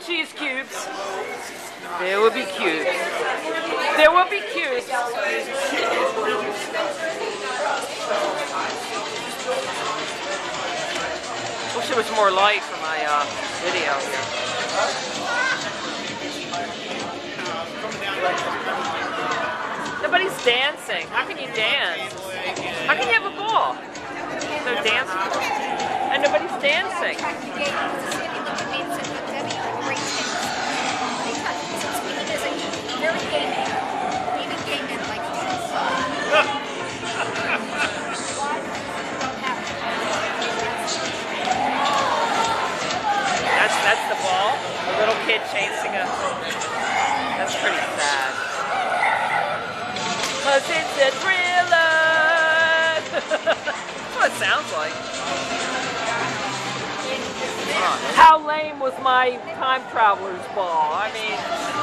cheese cubes. There will be cubes. There will be cubes. Wish there was more light for my uh, video here. Nobody's dancing. How can you dance? How can you have a ball? No dance. And nobody's dancing. That's the ball. A little kid chasing a. That's pretty sad. Cause it's a thriller. that's what it sounds like. How lame was my time traveler's ball? I mean.